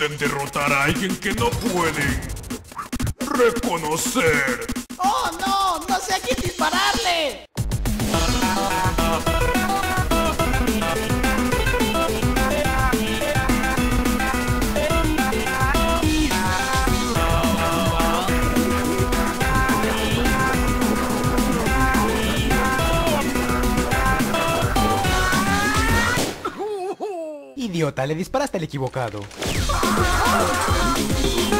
Pueden derrotar a alguien que no pueden reconocer? ¡Oh, no! ¡No sé a quién dispararle! Idiota, le disparaste al equivocado. Oh!